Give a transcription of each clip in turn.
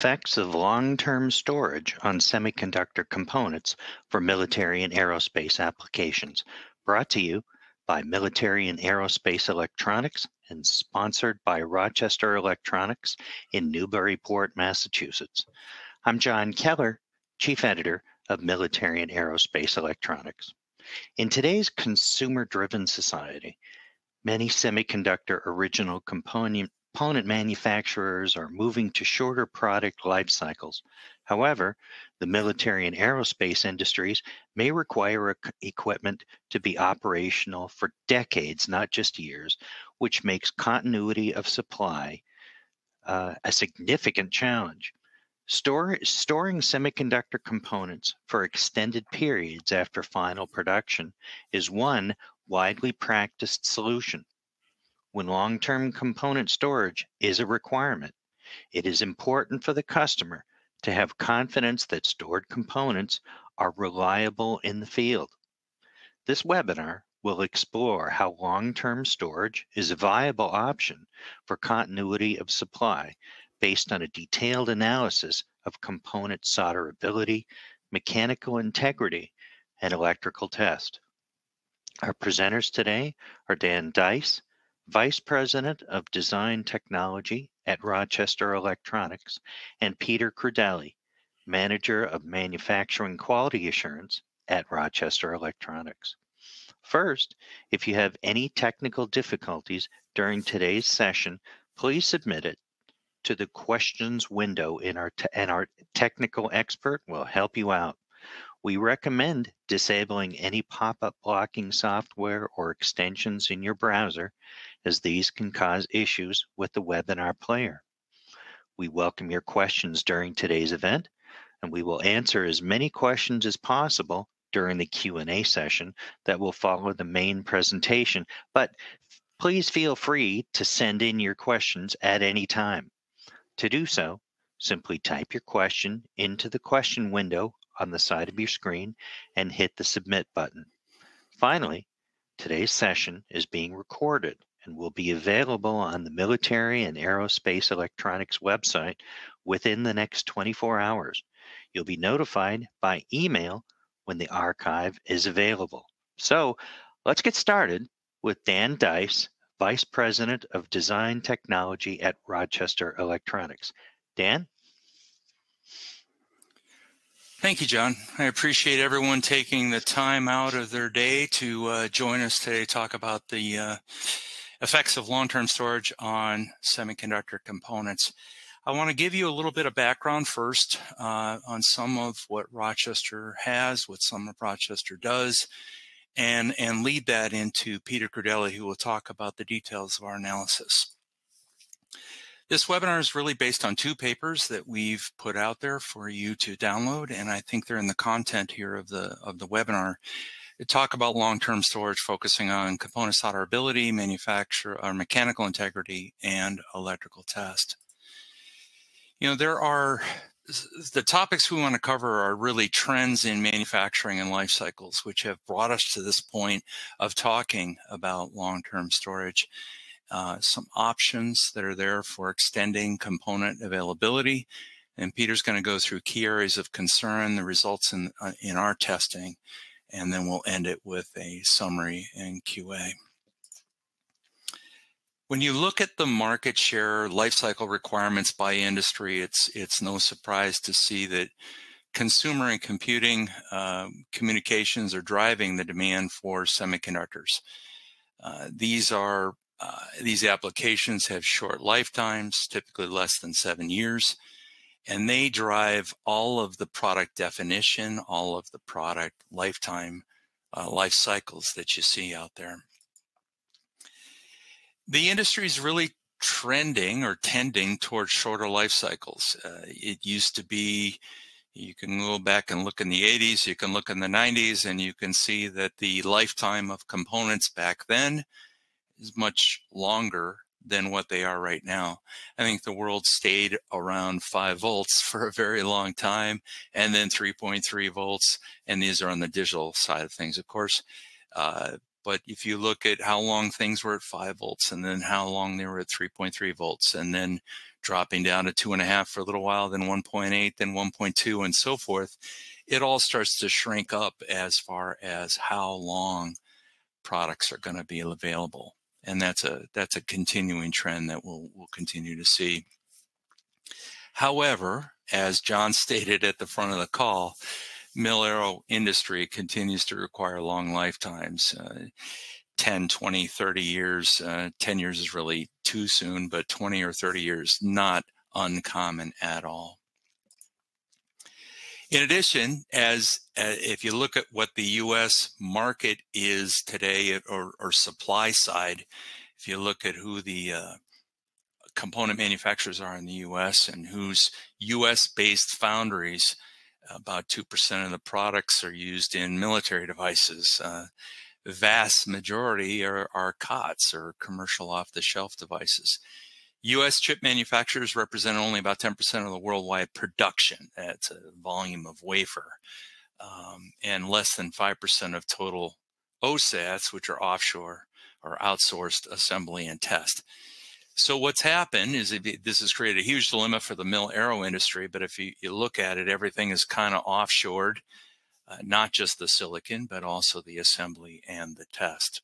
effects of long-term storage on semiconductor components for military and aerospace applications, brought to you by Military and Aerospace Electronics and sponsored by Rochester Electronics in Newburyport, Massachusetts. I'm John Keller, Chief Editor of Military and Aerospace Electronics. In today's consumer-driven society, many semiconductor original component component manufacturers are moving to shorter product life cycles. However, the military and aerospace industries may require equipment to be operational for decades, not just years, which makes continuity of supply uh, a significant challenge. Store, storing semiconductor components for extended periods after final production is one widely practiced solution when long-term component storage is a requirement. It is important for the customer to have confidence that stored components are reliable in the field. This webinar will explore how long-term storage is a viable option for continuity of supply based on a detailed analysis of component solderability, mechanical integrity, and electrical test. Our presenters today are Dan Deisz, Vice President of Design Technology at Rochester Electronics, and Peter Crudelli, Manager of Manufacturing Quality Assurance at Rochester Electronics. First, if you have any technical difficulties during today's session, please submit it to the questions window in our and our technical expert will help you out. We recommend disabling any pop-up blocking software or extensions in your browser as these can cause issues with the webinar player. We welcome your questions during today's event and we will answer as many questions as possible during the Q&A session that will follow the main presentation, but please feel free to send in your questions at any time. To do so, simply type your question into the question window on the side of your screen and hit the submit button. Finally, today's session is being recorded and will be available on the Military and Aerospace Electronics website within the next 24 hours. You'll be notified by email when the archive is available. So let's get started with Dan Deisz, Vice President of Design Technology at Rochester Electronics. Dan? Thank you, John. I appreciate everyone taking the time out of their day to uh, join us today to talk about the uh, effects of long-term storage on semiconductor components. I want to give you a little bit of background first uh, on some of what Rochester has, what some of Rochester does, and, and lead that into Peter Crudelli, who will talk about the details of our analysis. This webinar is really based on two papers that we've put out there for you to download, and I think they're in the content here of the of the webinar. They talk about long-term storage, focusing on component solderability, manufacture or mechanical integrity, and electrical test. You know, there are the topics we want to cover are really trends in manufacturing and life cycles, which have brought us to this point of talking about long-term storage uh, some options that are there for extending component availability. And Peter's going to go through key areas of concern, the results in, uh, in our testing, and then we'll end it with a summary and QA. When you look at the market share lifecycle requirements by industry, it's it's no surprise to see that consumer and computing uh, communications are driving the demand for semiconductors. Uh, these are uh, these applications have short lifetimes, typically less than seven years, and they drive all of the product definition, all of the product lifetime uh, life cycles that you see out there. The industry is really trending or tending towards shorter life cycles. Uh, it used to be, you can go back and look in the 80s, you can look in the 90s, and you can see that the lifetime of components back then is much longer than what they are right now. I think the world stayed around 5 volts for a very long time, and then 3.3 volts, and these are on the digital side of things, of course. Uh, but if you look at how long things were at 5 volts and then how long they were at 3.3 volts and then dropping down to 2.5 for a little while, then 1.8, then 1.2, and so forth, it all starts to shrink up as far as how long products are going to be available. And that's a that's a continuing trend that we'll we'll continue to see. However, as John stated at the front of the call, mil aero industry continues to require long lifetimes. Uh, 10, 20, 30 years. Uh, 10 years is really too soon, but 20 or 30 years, not uncommon at all. In addition, as uh, if you look at what the U.S. market is today, or, or supply side, if you look at who the uh, component manufacturers are in the U.S. and whose U.S.-based foundries, about two percent of the products are used in military devices. Uh, vast majority are, are COTS or commercial off-the-shelf devices. U.S. chip manufacturers represent only about 10% of the worldwide production. That's a volume of wafer. Um, and less than 5% of total OSATs, which are offshore or outsourced assembly and test. So what's happened is it, this has created a huge dilemma for the mil aero industry. But if you, you look at it, everything is kind of offshored, uh, not just the silicon, but also the assembly and the test.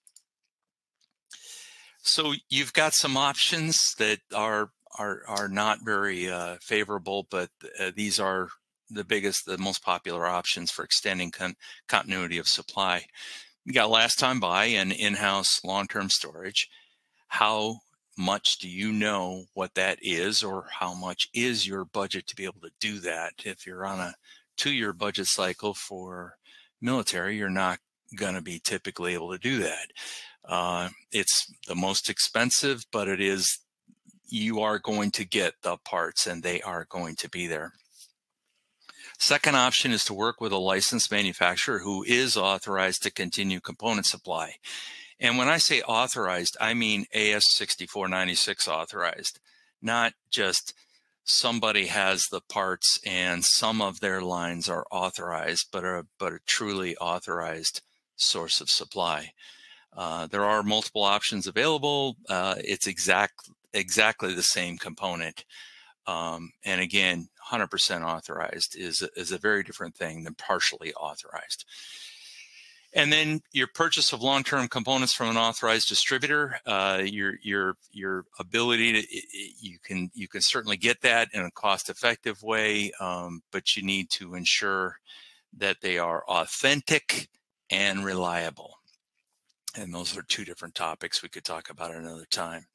So you've got some options that are are are not very uh, favorable, but uh, these are the biggest, the most popular options for extending con continuity of supply. You got last time buy and in-house long-term storage. How much do you know what that is, or how much is your budget to be able to do that? If you're on a two-year budget cycle for military, you're not going to be typically able to do that. Uh, it's the most expensive, but it is, you are going to get the parts and they are going to be there. Second option is to work with a licensed manufacturer who is authorized to continue component supply. And when I say authorized, I mean AS6496 authorized, not just somebody has the parts and some of their lines are authorized, but a, but a truly authorized source of supply. Uh, there are multiple options available. Uh, it's exact exactly the same component. Um, and again, 100% authorized is, is a very different thing than partially authorized. And then your purchase of long-term components from an authorized distributor, uh, your your your ability to you can you can certainly get that in a cost-effective way, um, but you need to ensure that they are authentic and reliable. And those are two different topics we could talk about another time.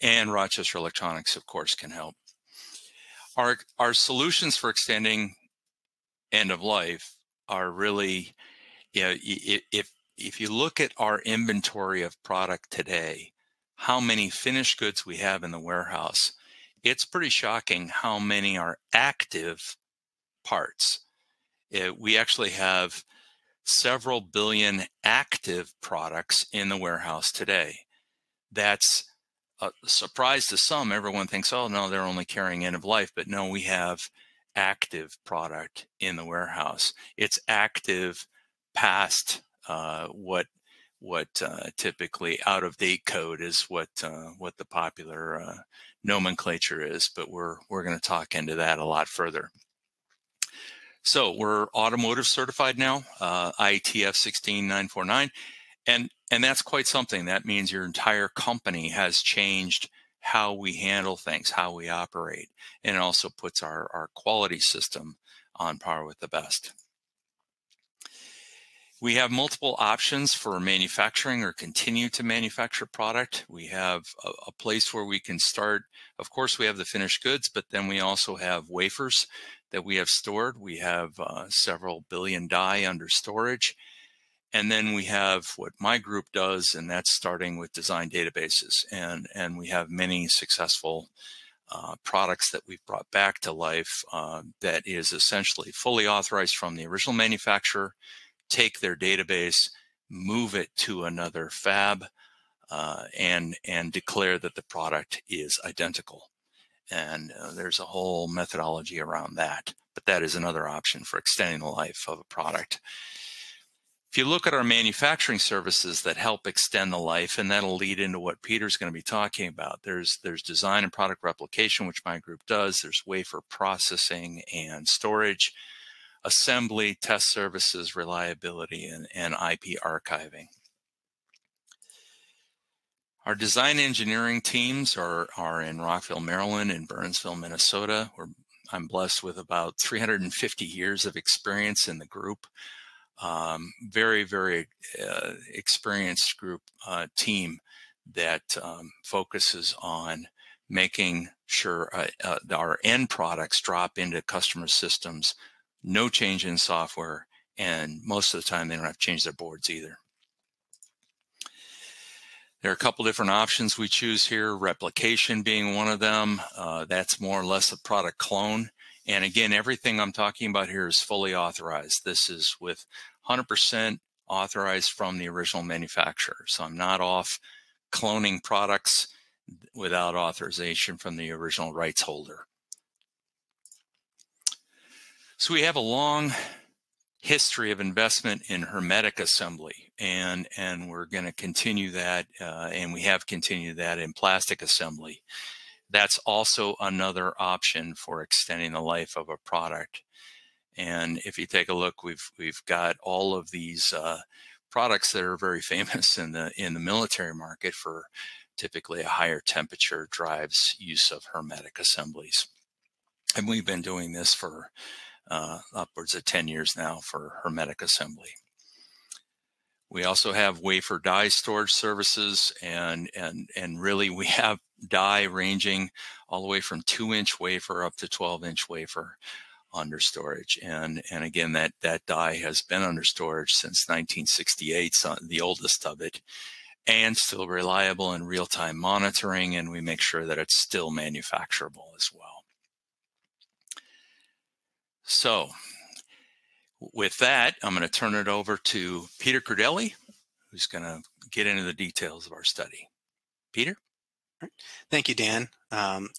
And Rochester Electronics, of course, can help. Our, our solutions for extending end of life are really, you know, if, if you look at our inventory of product today, how many finished goods we have in the warehouse, it's pretty shocking how many are active parts. It, we actually have several billion active products in the warehouse today. That's a surprise to some. Everyone thinks, oh, no, they're only carrying end of life. But no, we have active product in the warehouse. It's active past uh, what what uh, typically out of date code is what uh, what the popular uh, nomenclature is. But we're we're going to talk into that a lot further. So we're automotive certified now, uh, IATF 16949, and and that's quite something. That means your entire company has changed how we handle things, how we operate, and it also puts our our quality system on par with the best. We have multiple options for manufacturing or continue to manufacture product. We have a, a, place where we can start. Of course, we have the finished goods, but then we also have wafers that we have stored. We have uh, several billion die under storage. And then we have what my group does, and that's starting with design databases. And, and we have many successful uh, products that we've brought back to life uh, that is essentially fully authorized from the original manufacturer, take their database, move it to another fab, uh, and, and declare that the product is identical. And uh, there's a whole methodology around that. But that is another option for extending the life of a product. If you look at our manufacturing services that help extend the life, and that'll lead into what Peter's going to be talking about. There's there's design and product replication, which my group does. There's wafer processing and storage, assembly, test services, reliability, and, and IP archiving. Our design engineering teams are, are in Rockville, Maryland and Burnsville, Minnesota. We're, I'm blessed with about 350 years of experience in the group. Um, very, very uh, experienced group uh, team that um, focuses on making sure uh, uh our end products drop into customer systems, no change in software, and most of the time they don't have to change their boards either. There are a couple different options we choose here, replication being one of them. Uh, that's more or less a product clone. And again, everything I'm talking about here is fully authorized. This is with 100% authorized from the original manufacturer. So I'm not off cloning products without authorization from the original rights holder. So we have a long history of investment in hermetic assembly and and we're going to continue that uh, and we have continued that in plastic assembly. That's also another option for extending the life of a product. And if you take a look we've we've got all of these uh, products that are very famous in the in the military market for typically a higher temperature drives use of hermetic assemblies. And we've been doing this for uh, upwards of 10 years now for hermetic assembly. We also have wafer die storage services and, and, and really we have die ranging all the way from two inch wafer up to 12 inch wafer under storage. And, and again, that, that die has been under storage since 1968, so the oldest of it, and still reliable in real-time monitoring. And we make sure that it's still manufacturable as well. So with that, I'm going to turn it over to Peter Crudelli, who's going to get into the details of our study. Peter? Thank you, Dan. Um,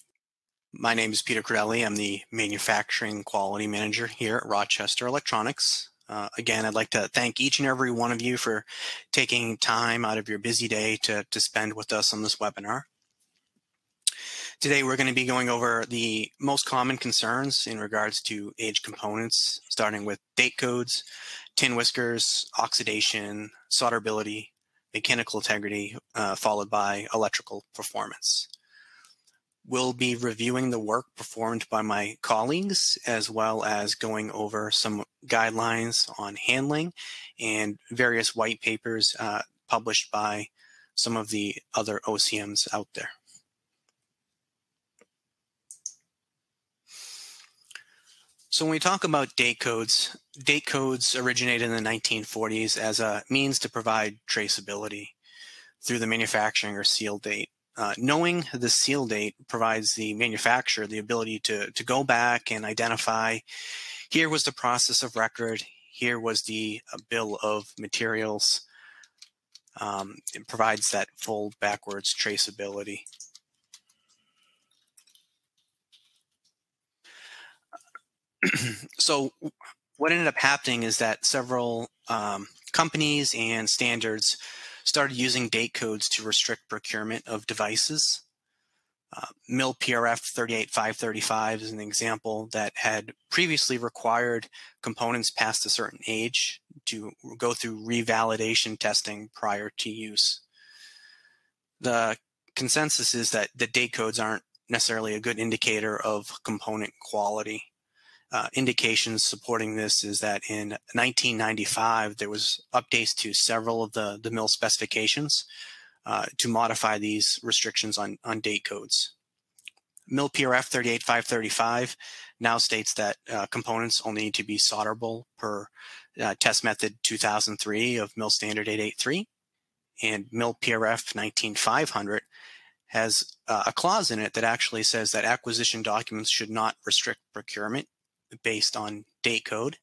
my name is Peter Crudelli. I'm the Manufacturing Quality Manager here at Rochester Electronics. Uh, again, I'd like to thank each and every one of you for taking time out of your busy day to, to spend with us on this webinar. Today, we're going to be going over the most common concerns in regards to age components, starting with date codes, tin whiskers, oxidation, solderability, mechanical integrity, uh, followed by electrical performance. We'll be reviewing the work performed by my colleagues, as well as going over some guidelines on handling and various white papers uh, published by some of the other OCMs out there. So when we talk about date codes, date codes originated in the 1940s as a means to provide traceability through the manufacturing or seal date. Uh, knowing the seal date provides the manufacturer the ability to, to go back and identify here was the process of record, here was the uh, bill of materials. Um, it provides that full backwards traceability. so what ended up happening is that several um, companies and standards started using date codes to restrict procurement of devices. Uh, MIL PRF 38535 is an example that had previously required components past a certain age to go through revalidation testing prior to use. The consensus is that the date codes aren't necessarily a good indicator of component quality uh, indications supporting this is that in 1995 there was updates to several of the the MIL specifications uh, to modify these restrictions on on date codes. MIL PRF 38535 now states that uh, components only need to be solderable per uh, test method 2003 of MIL standard 883 and MIL PRF 19500 has uh, a clause in it that actually says that acquisition documents should not restrict procurement based on date code.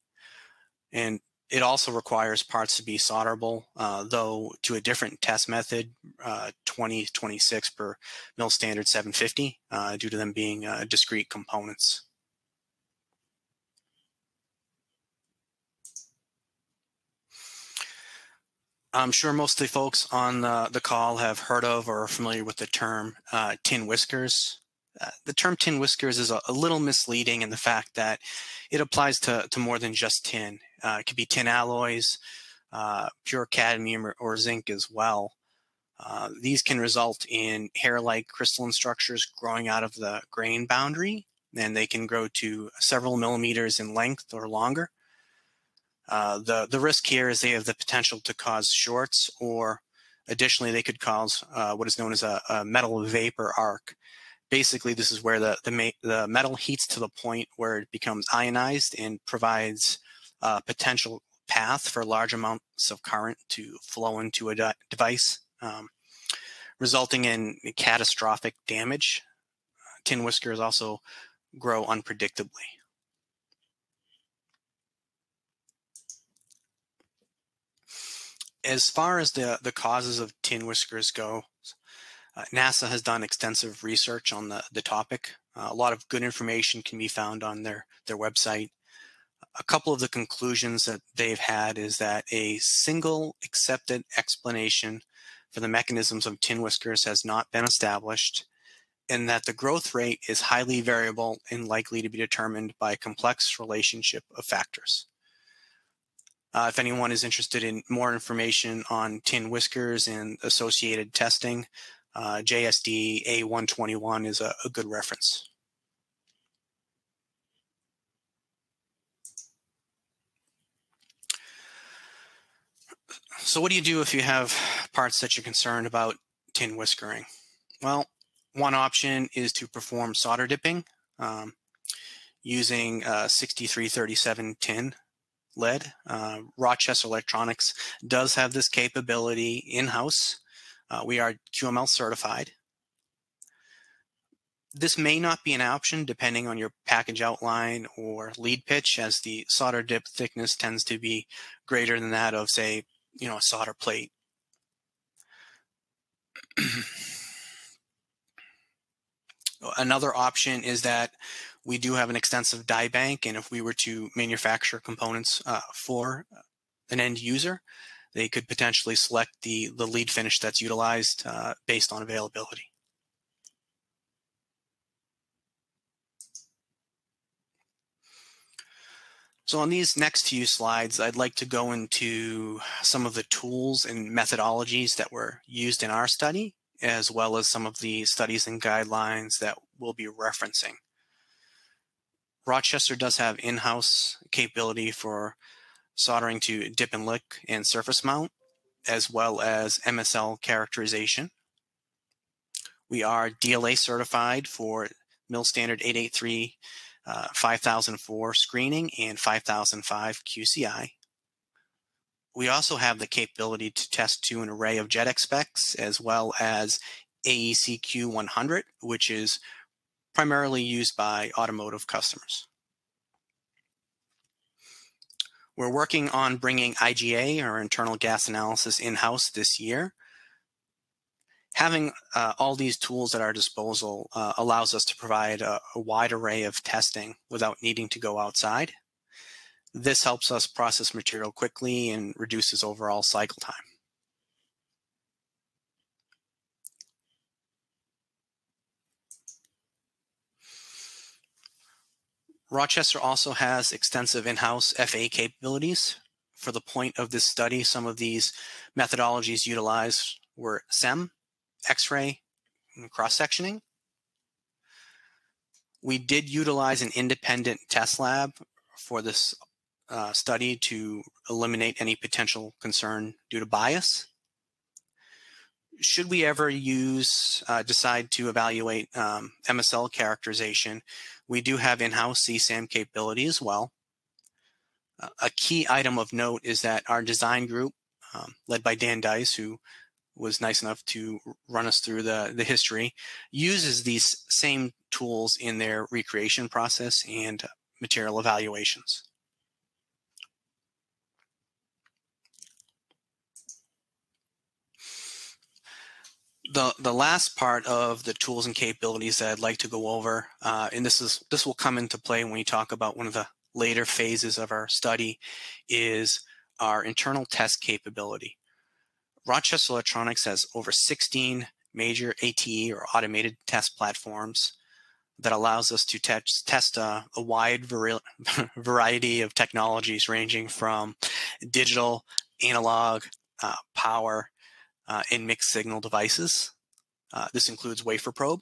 And it also requires parts to be solderable, uh, though to a different test method, uh, 2026 per MIL standard 750, uh, due to them being uh, discrete components. I'm sure most of the folks on the, the call have heard of or are familiar with the term uh, tin whiskers. Uh, the term tin whiskers is a, a, little misleading in the fact that it applies to, to more than just tin. Uh, it could be tin alloys, uh, pure cadmium or, or, zinc as well. Uh, these can result in hair-like crystalline structures growing out of the grain boundary, and they can grow to several millimeters in length or longer. Uh, the, the risk here is they have the potential to cause shorts or additionally they could cause what is known as a, a, metal vapor arc. Basically, this is where the, the, the, metal heats to the point where it becomes ionized and provides a potential path for large amounts of current to flow into a de device, um, resulting in catastrophic damage. tin whiskers also grow unpredictably. as far as the, the causes of tin whiskers go, uh, NASA has done extensive research on the, the topic. Uh, a lot of good information can be found on their, their website. A couple of the conclusions that they've had is that a single accepted explanation for the mechanisms of tin whiskers has not been established, and that the growth rate is highly variable and likely to be determined by a complex relationship of factors. Uh, if anyone is interested in more information on tin whiskers and associated testing, uh, JSD A121 is a, a good reference. So what do you do if you have parts that you're concerned about tin whiskering? Well, one option is to perform solder dipping um, using uh, 6337 tin lead. Uh, Rochester Electronics does have this capability in-house. Uh, we are QML certified. This may not be an option depending on your package outline or lead pitch as the solder dip thickness tends to be greater than that of say, you know, a solder plate. Another option is that we do have an extensive die bank, and if we were to manufacture components uh, for an end user, they could potentially select the, the lead finish that's utilized uh, based on availability. So on these next few slides, I'd like to go into some of the tools and methodologies that were used in our study, as well as some of the studies and guidelines that we'll be referencing. Rochester does have in-house capability for soldering to dip and look and surface mount, as well as MSL characterization. We are DLA certified for MIL Standard 883 uh, 5004 screening and 5005 QCI. We also have the capability to test to an array of JEDEC specs as well as AEC-Q 100, which is primarily used by automotive customers. We're working on bringing IGA, or internal gas analysis, in-house this year. Having uh, all these tools at our disposal uh, allows us to provide a, a wide array of testing without needing to go outside. This helps us process material quickly and reduces overall cycle time. Rochester also has extensive in-house FA capabilities. For the point of this study, some of these methodologies utilized were SEM, X-ray, and cross-sectioning. We did utilize an independent test lab for this uh, study to eliminate any potential concern due to bias. Should we ever use, uh, decide to evaluate um, MSL characterization, we do have in-house CSAM capability as well. A key item of note is that our design group, um, led by Dan Deisz, who was nice enough to run us through the, the history, uses these same tools in their recreation process and material evaluations. The the last part of the tools and capabilities that I'd like to go over, uh, and this is this will come into play when we talk about one of the later phases of our study, is our internal test capability. Rochester Electronics has over 16 major ATE or automated test platforms that allows us to test, test a, a wide vari variety of technologies ranging from digital, analog, uh, power, uh, and mixed signal devices. Uh, this includes wafer probe.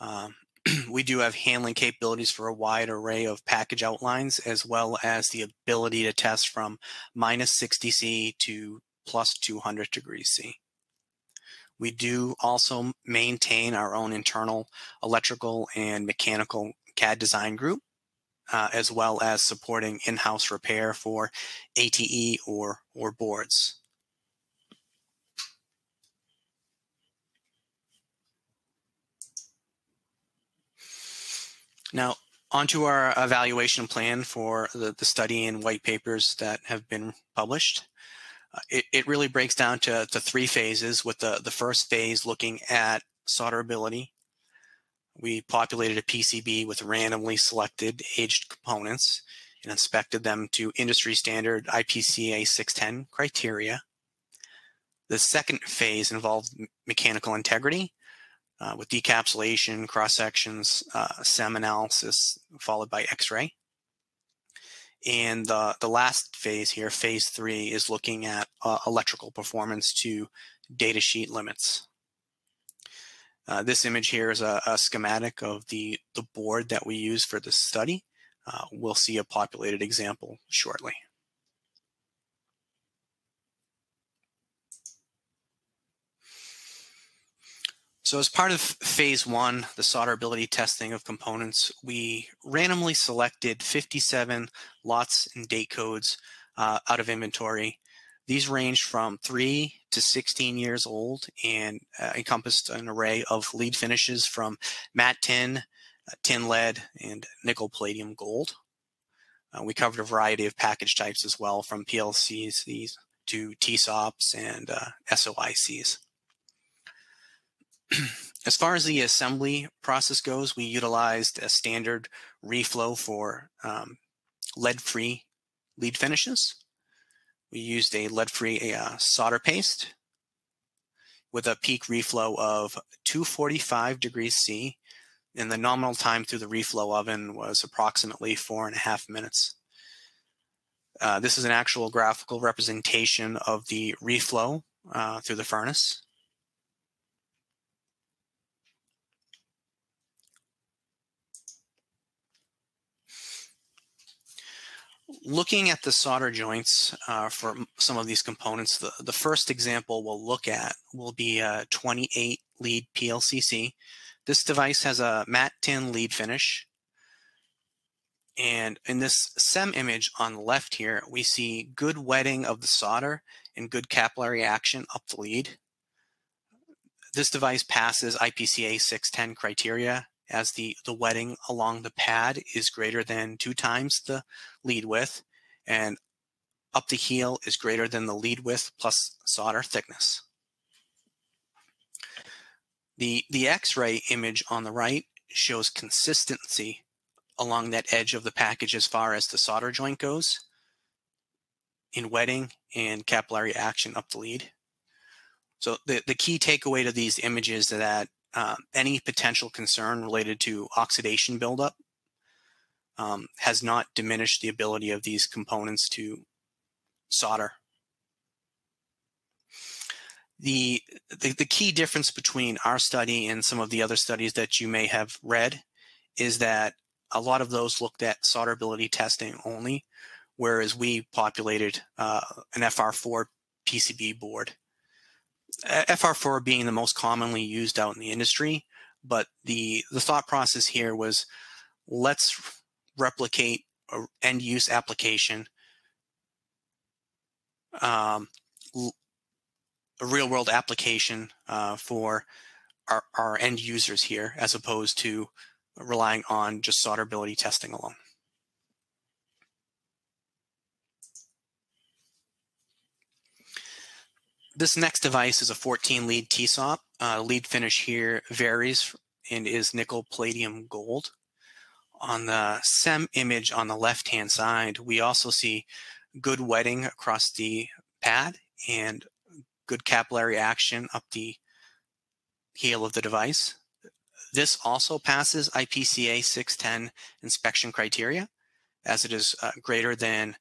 Um, we do have handling capabilities for a wide array of package outlines, as well as the ability to test from minus 60 C to plus 200 degrees C. We do also maintain our own internal electrical and mechanical CAD design group, uh, as well as supporting in-house repair for ATE or, or boards. Now, onto our evaluation plan for the, the study and white papers that have been published. Uh, it, it really breaks down to, to three phases with the, the first phase looking at solderability. We populated a PCB with randomly selected aged components and inspected them to industry standard IPCA 610 criteria. The second phase involved mechanical integrity uh, with decapsulation, cross sections, uh, SEM analysis, followed by X-ray. And the, the last phase here, phase three, is looking at uh, electrical performance to datasheet limits. Uh, this image here is a, a, schematic of the, the board that we use for this study. Uh, we'll see a populated example shortly. So as part of phase one, the solderability testing of components, we randomly selected 57 lots and date codes uh, out of inventory. These ranged from 3 to 16 years old and uh, encompassed an array of lead finishes from matte tin, uh, tin lead, and nickel palladium gold. Uh, we covered a variety of package types as well, from PLCs to TSOPs and uh, SOICs. as far as the assembly process goes, we utilized a standard reflow for um, lead-free lead finishes. We used a lead-free uh, solder paste with a peak reflow of 245 degrees C, and the nominal time through the reflow oven was approximately four and a half minutes. Uh, this is an actual graphical representation of the reflow uh, through the furnace. Looking at the solder joints uh, for some of these components, the, the first example we'll look at will be a 28 lead PLCC. This device has a matte tin lead finish. And in this SEM image on the left here, we see good wetting of the solder and good capillary action up the lead. This device passes IPCA 610 criteria as the, the wetting along the pad is greater than two times the lead width and up the heel is greater than the lead width plus solder thickness. The, the X-ray image on the right shows consistency along that edge of the package as far as the solder joint goes in wetting and capillary action up the lead. So the, the key takeaway to these images is that uh, any potential concern related to oxidation buildup um, has not diminished the ability of these components to solder. The, the, the key difference between our study and some of the other studies that you may have read is that a lot of those looked at solderability testing only, whereas we populated uh, an FR4 PCB board. FR4 being the most commonly used out in the industry, but the the thought process here was let's replicate a end use application, um, a real world application uh, for our, our end users here, as opposed to relying on just solderability testing alone. This next device is a 14 lead TSOP. Uh, lead finish here varies and is nickel palladium gold. On the SEM image on the left hand side, we also see good wetting across the pad and good capillary action up the heel of the device. This also passes IPCA 610 inspection criteria as it is uh, greater than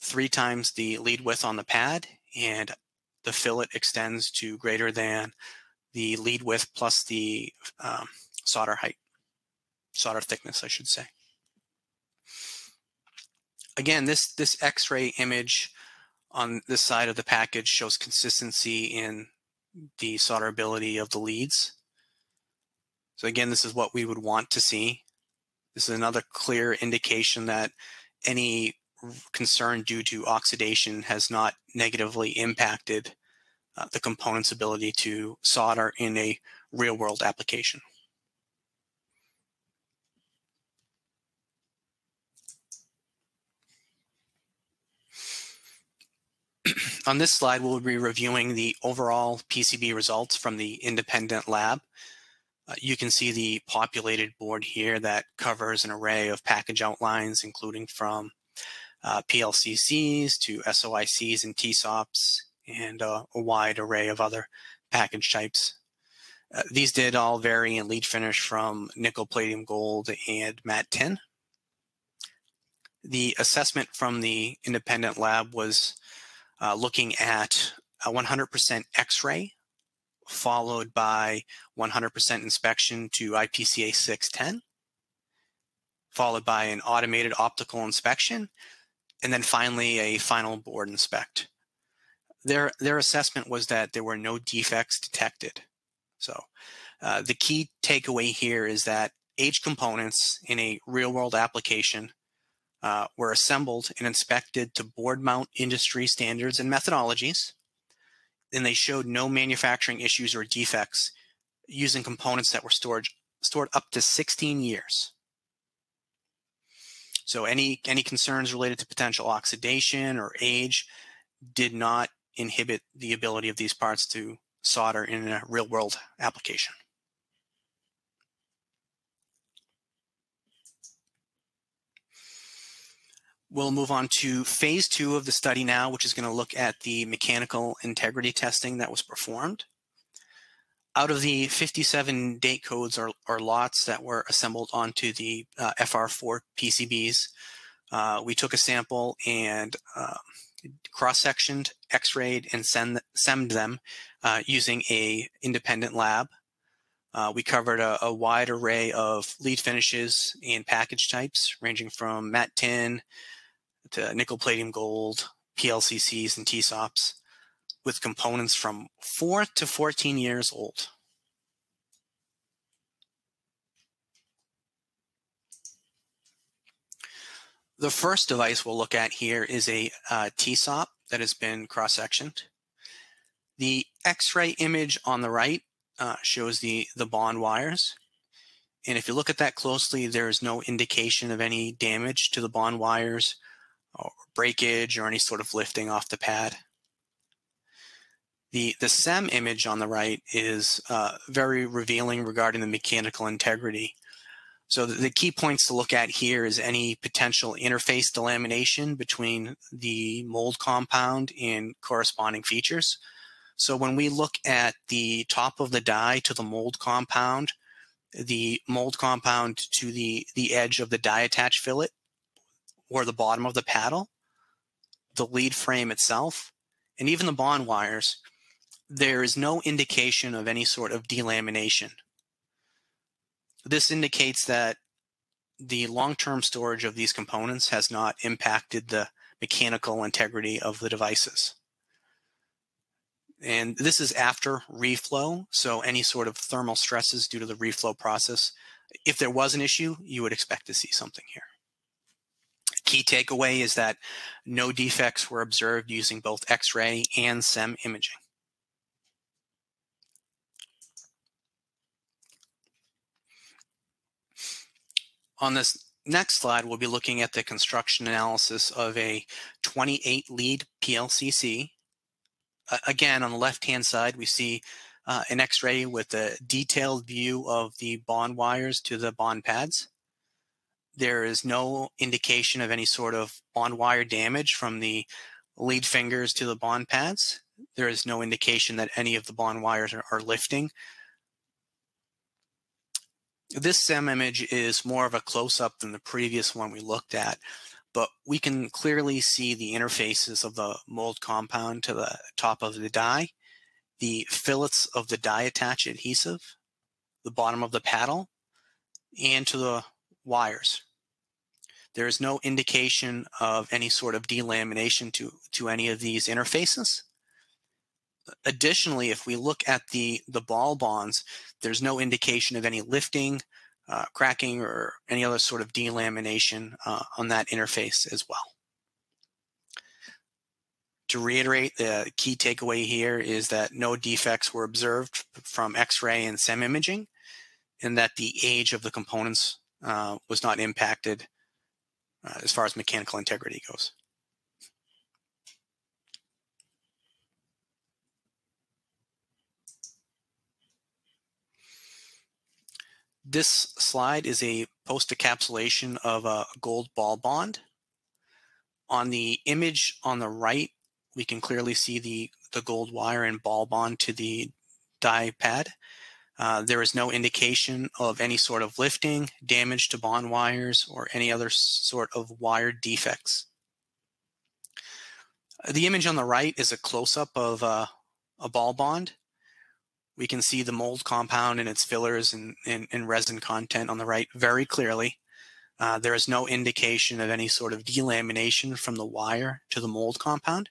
three times the lead width on the pad and the fillet extends to greater than the lead width plus the um, solder height, solder thickness, I should say. Again, this, this X-ray image on this side of the package shows consistency in the solderability of the leads. So again, this is what we would want to see. This is another clear indication that any concern due to oxidation has not negatively impacted uh, the component's ability to solder in a real world application. On this slide, we'll be reviewing the overall PCB results from the independent lab. Uh, you can see the populated board here that covers an array of package outlines, including from uh, PLCCs to SOICs and TSOPs, and uh, a wide array of other package types. Uh, these did all vary in lead finish from nickel, palladium, gold, and matte tin. The assessment from the independent lab was uh, looking at a 100% X-ray followed by 100% inspection to IPCA 610, followed by an automated optical inspection, and then finally a final board inspect. Their, their assessment was that there were no defects detected. So uh, the key takeaway here is that H components in a real world application uh, were assembled and inspected to board mount industry standards and methodologies and they showed no manufacturing issues or defects using components that were stored stored up to 16 years. So any any concerns related to potential oxidation or age did not inhibit the ability of these parts to solder in a real world application. We'll move on to phase two of the study now, which is going to look at the mechanical integrity testing that was performed. Out of the 57 date codes or, or lots that were assembled onto the uh, FR4 PCBs, uh, we took a sample and uh, cross-sectioned, x-rayed, and send, them uh, using a independent lab. Uh, we covered a, a, wide array of lead finishes and package types, ranging from matte tin, to nickel, palladium, gold, PLCCs, and TSOPs with components from 4 to 14 years old. The first device we'll look at here is a uh, TSOP that has been cross-sectioned. The X-ray image on the right uh, shows the, the bond wires. And if you look at that closely, there is no indication of any damage to the bond wires or breakage or any sort of lifting off the pad. The, the SEM image on the right is uh, very revealing regarding the mechanical integrity. So the, the, key points to look at here is any potential interface delamination between the mold compound and corresponding features. So when we look at the top of the die to the mold compound, the mold compound to the, the edge of the die attach fillet, or the bottom of the paddle, the lead frame itself, and even the bond wires, there is no indication of any sort of delamination. This indicates that the long-term storage of these components has not impacted the mechanical integrity of the devices. And this is after reflow, so any sort of thermal stresses due to the reflow process, if there was an issue, you would expect to see something here. Key takeaway is that no defects were observed using both X-ray and SEM imaging. On this next slide, we'll be looking at the construction analysis of a 28 lead PLCC. Uh, again, on the left-hand side, we see uh, an X-ray with a detailed view of the bond wires to the bond pads. There is no indication of any sort of bond wire damage from the lead fingers to the bond pads. There is no indication that any of the bond wires are, are lifting. This SEM image is more of a close-up than the previous one we looked at, but we can clearly see the interfaces of the mold compound to the top of the die, the fillets of the die attach adhesive, the bottom of the paddle, and to the wires. There is no indication of any sort of delamination to, to any of these interfaces. Additionally, if we look at the, the ball bonds, there's no indication of any lifting, uh, cracking, or any other sort of delamination uh, on that interface as well. To reiterate, the key takeaway here is that no defects were observed from X-ray and SEM imaging, and that the age of the components uh, was not impacted uh, as far as mechanical integrity goes. This slide is a post-encapsulation of a gold ball bond. On the image on the right, we can clearly see the, the gold wire and ball bond to the die pad. Uh, there is no indication of any sort of lifting, damage to bond wires, or any other sort of wire defects. The image on the right is a close-up of uh, a ball bond. We can see the mold compound and its fillers and, and, and resin content on the right very clearly. Uh, there is no indication of any sort of delamination from the wire to the mold compound.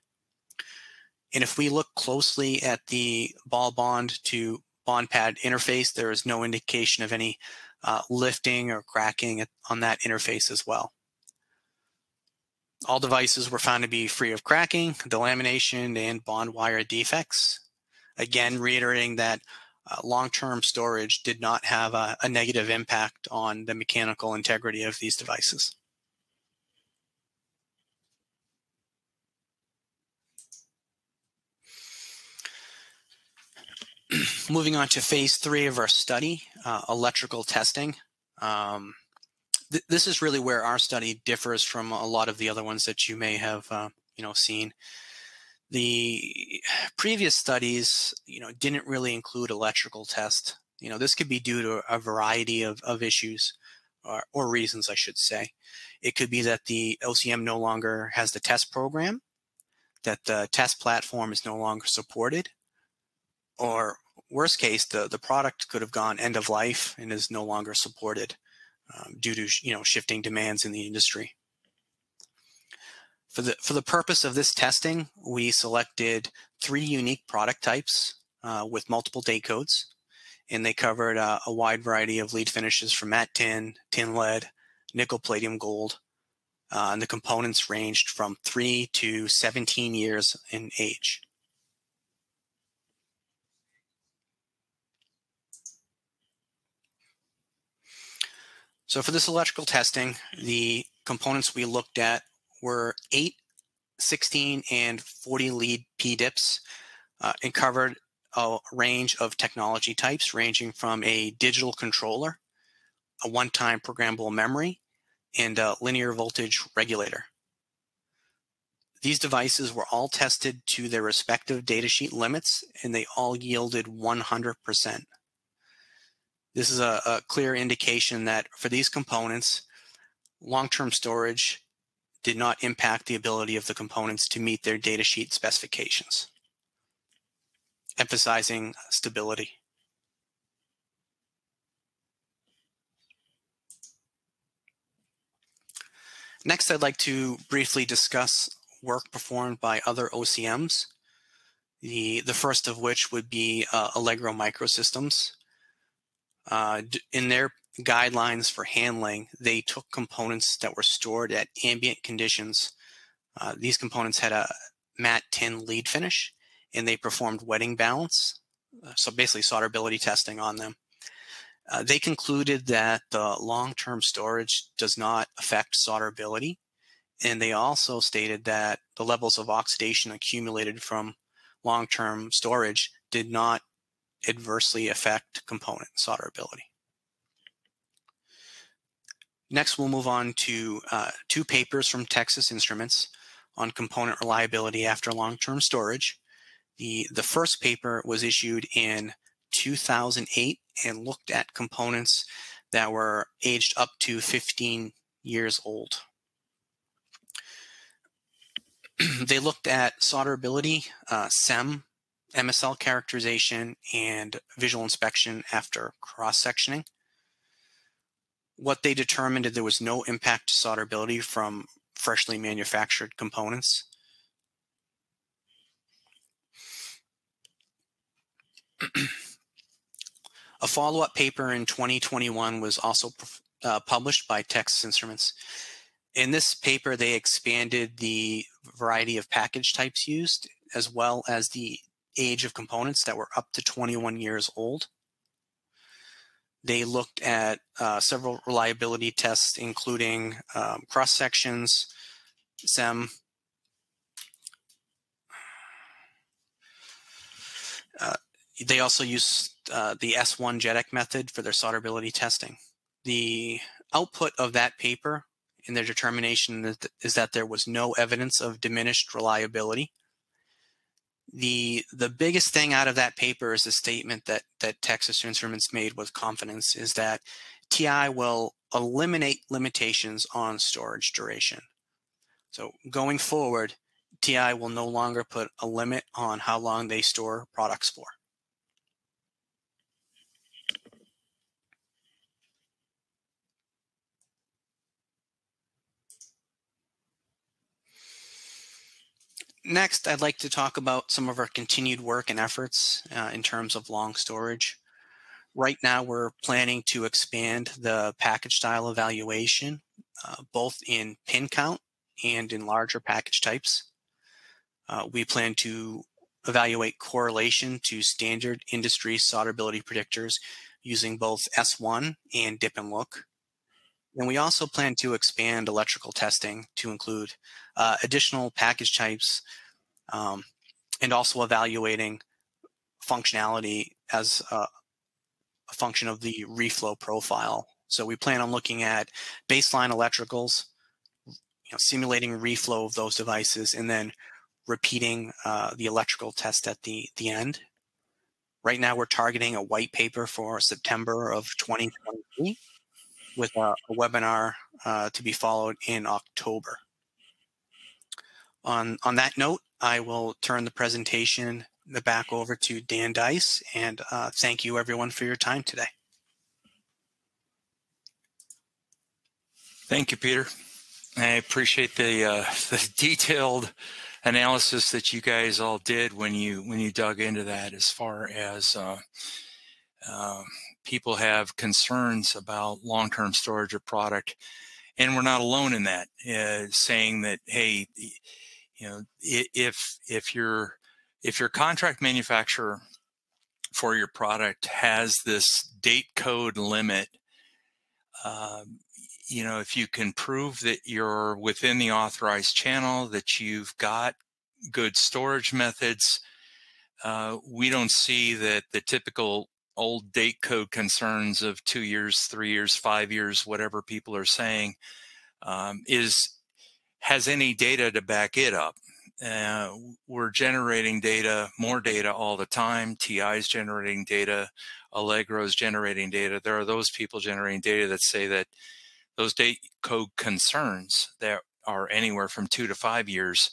And if we look closely at the ball bond to bond pad interface, there is no indication of any uh, lifting or cracking on that interface as well. All devices were found to be free of cracking, delamination, and bond wire defects. Again, reiterating that uh, long-term storage did not have a, a negative impact on the mechanical integrity of these devices. moving on to phase three of our study, uh, electrical testing. Um, th this is really where our study differs from a lot of the other ones that you may have, uh, you know, seen. The previous studies, you know, didn't really include electrical test. You know, this could be due to a variety of, of issues or, or reasons, I should say. It could be that the OCM no longer has the test program, that the test platform is no longer supported, or worst case, the, the product could have gone end of life and is no longer supported um, due to you know shifting demands in the industry. For the, for the purpose of this testing, we selected three unique product types uh, with multiple date codes, and they covered uh, a wide variety of lead finishes from matte tin, tin lead, nickel palladium gold, uh, and the components ranged from 3 to 17 years in age. So for this electrical testing, the components we looked at were 8, 16, and 40 lead PDIPs uh, and covered a range of technology types ranging from a digital controller, a one-time programmable memory, and a linear voltage regulator. These devices were all tested to their respective datasheet limits and they all yielded 100%. This is a, a clear indication that for these components, long-term storage did not impact the ability of the components to meet their datasheet specifications, emphasizing stability. Next, I'd like to briefly discuss work performed by other OCMs, the, the first of which would be uh, Allegro Microsystems. Uh, in their guidelines for handling, they took components that were stored at ambient conditions. Uh, these components had a matte tin lead finish, and they performed wetting balance, uh, so basically solderability testing on them. Uh, they concluded that the long-term storage does not affect solderability, and they also stated that the levels of oxidation accumulated from long-term storage did not adversely affect component solderability. Next, we'll move on to uh, two papers from Texas Instruments on component reliability after long-term storage. The, the first paper was issued in 2008 and looked at components that were aged up to 15 years old. they looked at solderability, uh, SEM, MSL characterization, and visual inspection after cross-sectioning. What they determined is there was no impact to solderability from freshly manufactured components. A follow-up paper in 2021 was also uh, published by Texas Instruments. In this paper, they expanded the variety of package types used, as well as the age of components that were up to 21 years old. They looked at uh, several reliability tests, including um, cross sections, SEM, uh, they also used uh, the S1 JEDEC method for their solderability testing. The output of that paper in their determination is that there was no evidence of diminished reliability. The, the biggest thing out of that paper is the statement that, that Texas Instruments made with confidence is that TI will eliminate limitations on storage duration. So going forward, TI will no longer put a limit on how long they store products for. Next, I'd like to talk about some of our continued work and efforts uh, in terms of long storage. Right now, we're planning to expand the package style evaluation, uh, both in pin count and in larger package types. Uh, we plan to evaluate correlation to standard industry solderability predictors using both S1 and dip and look. And we also plan to expand electrical testing to include uh, additional package types um, and also evaluating functionality as a, a function of the reflow profile. So we plan on looking at baseline electricals, you know, simulating reflow of those devices, and then repeating uh, the electrical test at the, the end. Right now, we're targeting a white paper for September of 2023 with a, a webinar uh, to be followed in October. On, on that note, I will turn the presentation the back over to Dan Deisz and uh, thank you everyone for your time today. Thank you, Peter. I appreciate the, uh, the detailed analysis that you guys all did when you when you dug into that as far as uh, uh, people have concerns about long-term storage of product and we're not alone in that uh, saying that hey you know if if your if your contract manufacturer for your product has this date code limit um, you know if you can prove that you're within the authorized channel that you've got good storage methods uh, we don't see that the typical old date code concerns of two years three years five years whatever people are saying um, is has any data to back it up. Uh, we're generating data, more data all the time. TI is generating data. Allegro is generating data. There are those people generating data that say that those date code concerns that are anywhere from two to five years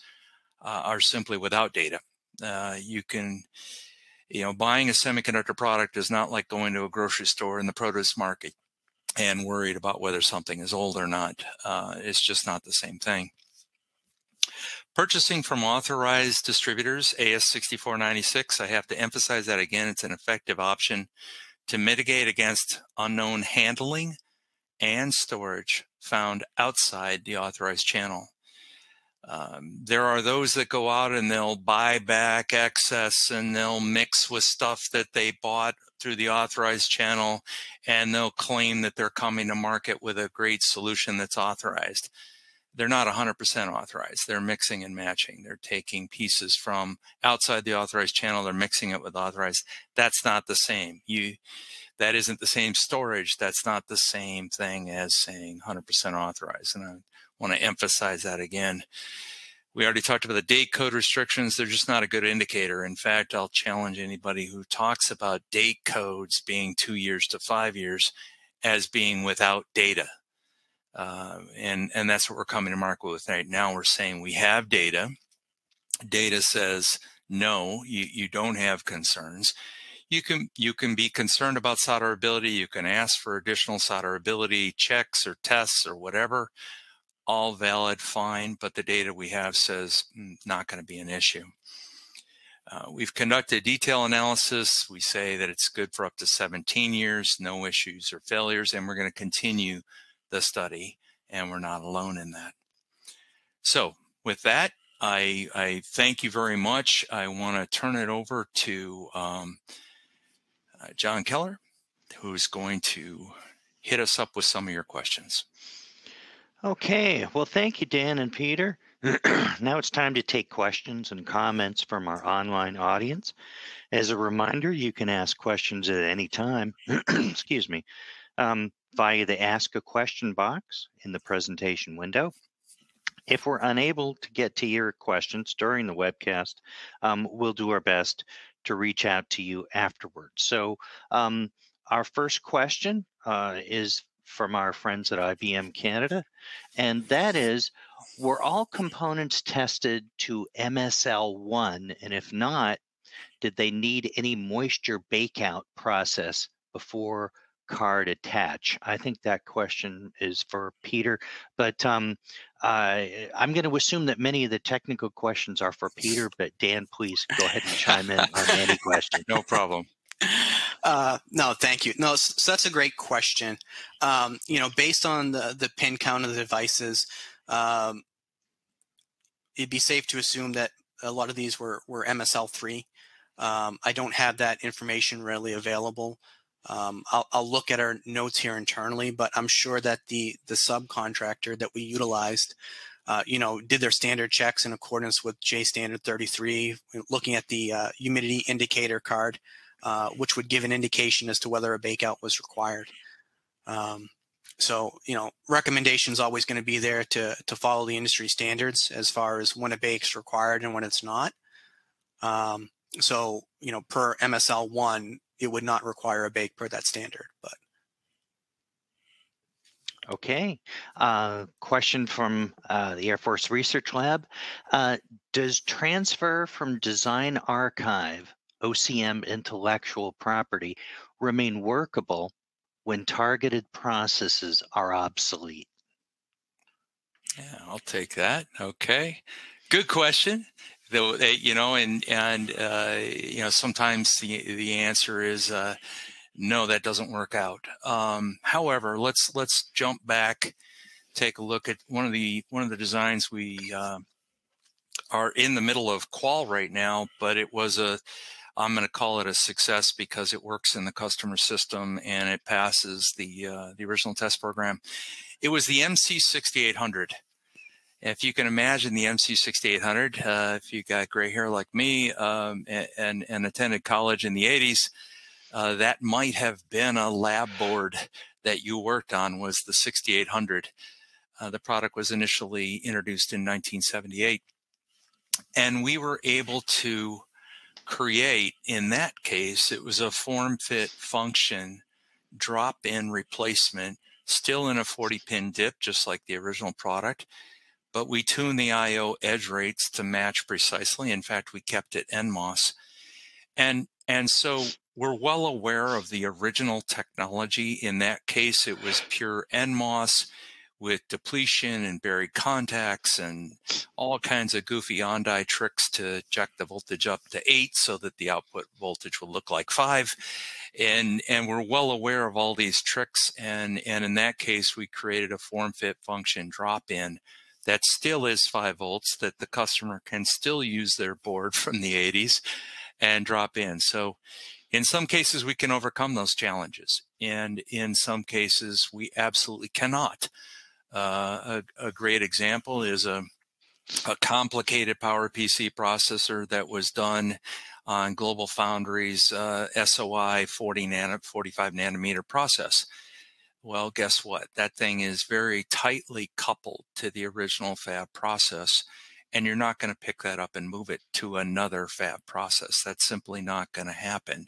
uh, are simply without data. Uh, you can, you know, buying a semiconductor product is not like going to a grocery store in the produce market and worried about whether something is old or not. Uh, it's just not the same thing. Purchasing from authorized distributors, AS6496, I have to emphasize that again, it's an effective option to mitigate against unknown handling and storage found outside the authorized channel. Um, there are those that go out and they'll buy back excess and they'll mix with stuff that they bought through the authorized channel and they'll claim that they're coming to market with a great solution that's authorized they're not 100% authorized. They're mixing and matching. They're taking pieces from outside the authorized channel. They're mixing it with authorized. That's not the same. You, that isn't the same storage. That's not the same thing as saying 100% authorized. And I want to emphasize that again. we already talked about the date code restrictions. They're just not a good indicator. In fact, I'll challenge anybody who talks about date codes being two years to five years as being without data. Uh, and, and that's what we're coming to market with right now. We're saying we have data. Data says, no, you, you don't have concerns. You can, you can be concerned about solderability. You can ask for additional solderability checks or tests or whatever all valid, fine, but the data we have says mm, not going to be an issue. Uh, we've conducted detail analysis. We say that it's good for up to 17 years, no issues or failures, and we're going to continue the study, and we're not alone in that. So with that, I, I thank you very much. I want to turn it over to um, uh, John Keller, who's going to hit us up with some of your questions. Okay, well, thank you, Dan and Peter. now it's time to take questions and comments from our online audience. As a reminder, you can ask questions at any time, excuse me, um, via the Ask a Question box in the presentation window. If we're unable to get to your questions during the webcast, um, we'll do our best to reach out to you afterwards. So um, our first question uh, is from our friends at IBM Canada, and that is were all components tested to MSL1? And if not, did they need any moisture bakeout process before card attach? I think that question is for Peter, but um, uh, I'm going to assume that many of the technical questions are for Peter, but Dan, please go ahead and chime in on any question. No problem. Uh, no, thank you. No, so that's a great question. Um, you know, based on the the pin count of the devices, um, it'd be safe to assume that a lot of these were were MSL3. Um, I don't have that information readily available. Um, I'll, I'll, look at our notes here internally, but I'm sure that the the subcontractor that we utilized, uh, you know, did their standard checks in accordance with J Standard 33, looking at the uh, humidity indicator card. Uh, which would give an indication as to whether a bakeout was required. Um, so, you know, recommendation is always going to be there to, to follow the industry standards as far as when a bake is required and when it's not. Um, so, you know, per MSL 1, it would not require a bake per that standard, but. Okay. Uh, question from uh, the Air Force Research Lab. Uh, does transfer from design archive OCM intellectual property remain workable when targeted processes are obsolete? Yeah, I'll take that. Okay, good question. Though you know, and and uh, you know, sometimes the the answer is uh, no, that doesn't work out. Um, however, let's let's jump back, take a look at one of the one of the designs we uh, are in the middle of qual right now, but it was a I'm going to call it a success because it works in the customer system and it passes the uh, the original test program. It was the MC6800. If you can imagine the MC6800, uh, if you got gray hair like me um, and, and attended college in the 80s, uh, that might have been a lab board that you worked on was the 6800. Uh, the product was initially introduced in 1978. And we were able to create, in that case, it was a form fit function drop in replacement, still in a 40 pin dip, just like the original product. But we tuned the IO edge rates to match precisely. In fact, we kept it NMOS. And, and so we're well aware of the original technology. In that case, it was pure NMOS with depletion and buried contacts and all kinds of goofy on-die tricks to jack the voltage up to eight so that the output voltage will look like five. And, and we're well aware of all these tricks. And, and in that case, we created a form fit function drop in that still is five volts that the customer can still use their board from the 80s and drop in. So in some cases, we can overcome those challenges. And in some cases, we absolutely cannot. Uh, a, a, great example is a, a complicated PowerPC processor that was done on Global Foundries uh, SOI 40 nano, 45 nanometer process. Well, guess what? That thing is very tightly coupled to the original fab process. and you're not going to pick that up and move it to another fab process. That's simply not going to happen.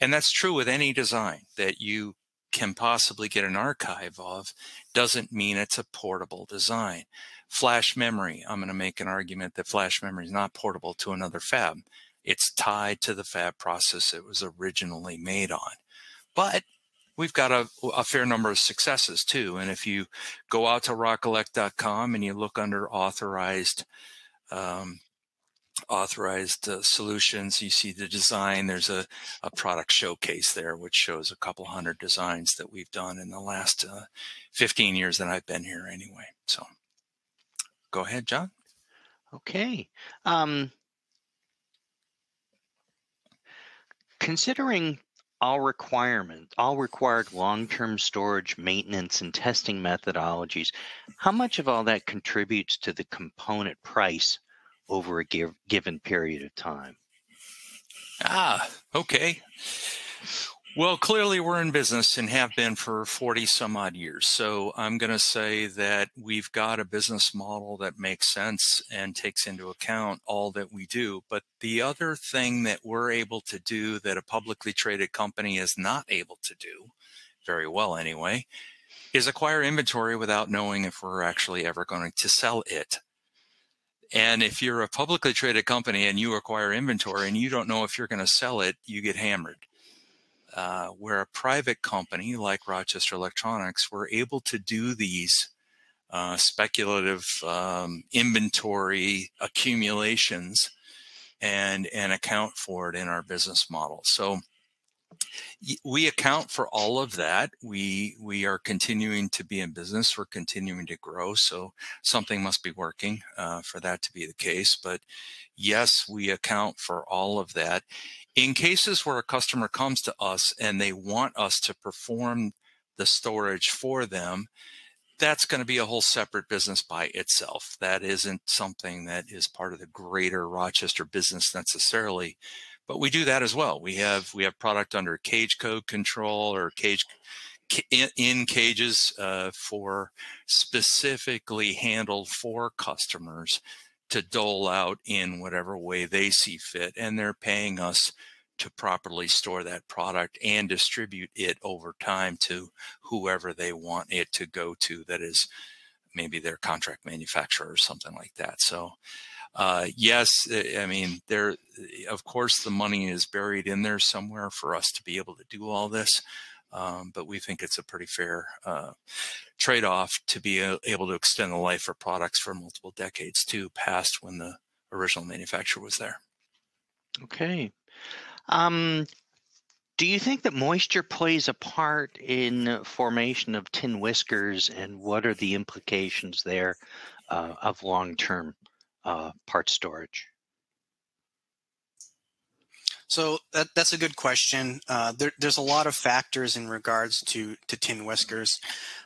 And that's true with any design that you can possibly get an archive of doesn't mean it's a portable design. Flash memory, I'm going to make an argument that flash memory is not portable to another fab. It's tied to the fab process it was originally made on. But we've got a, a, fair number of successes too. And if you go out to rocelec.com and you look under authorized um, authorized uh, solutions. You see the design. There's a, a product showcase there, which shows a couple hundred designs that we've done in the last uh, 15 years that I've been here anyway. So go ahead, John. Okay. Um, considering all requirements, all required long-term storage, maintenance, and testing methodologies, how much of all that contributes to the component price over a give, given period of time. Ah, okay. Well, clearly we're in business and have been for 40 some odd years. So I'm going to say that we've got a business model that makes sense and takes into account all that we do. But the other thing that we're able to do that a publicly traded company is not able to do, very well anyway, is acquire inventory without knowing if we're actually ever going to sell it. And if you're a publicly traded company and you acquire inventory and you don't know if you're going to sell it, you get hammered. Uh, where a private company like Rochester Electronics, we're able to do these uh, speculative um, inventory accumulations and and account for it in our business model. So we account for all of that. We we are continuing to be in business. We're continuing to grow. So something must be working uh, for that to be the case. But yes, we account for all of that. In cases where a customer comes to us and they want us to perform the storage for them, that's going to be a whole separate business by itself. That isn't something that is part of the greater Rochester business necessarily but we do that as well. We have we have product under cage code control or cage in cages uh, for specifically handled for customers to dole out in whatever way they see fit, and they're paying us to properly store that product and distribute it over time to whoever they want it to go to. That is maybe their contract manufacturer or something like that. So uh, yes, eh, I mean, there, of course, the money is buried in there somewhere for us to be able to do all this. Um, but we think it's a pretty fair uh, trade-off to be able to extend the life of products for multiple decades too, past when the original manufacturer was there. Okay. Um, do you think that moisture plays a part in formation of tin whiskers, and what are the implications there uh, of long-term uh, part storage? So that, that's a good question. Uh, there, there's a lot of factors in regards to, to tin whiskers.